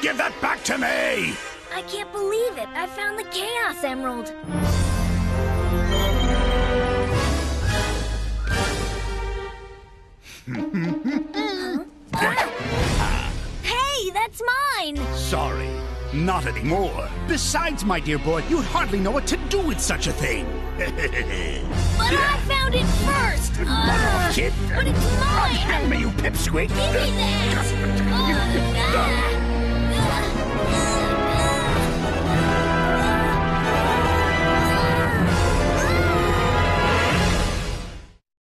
Give that back to me! I can't believe it. I found the Chaos Emerald. Huh? Hey, that's mine! Sorry, not anymore. Besides, my dear boy, you'd hardly know what to do with such a thing. But I found it first! Uh, kid. but it's mine! Hand me, you pipsqueak. Give me that!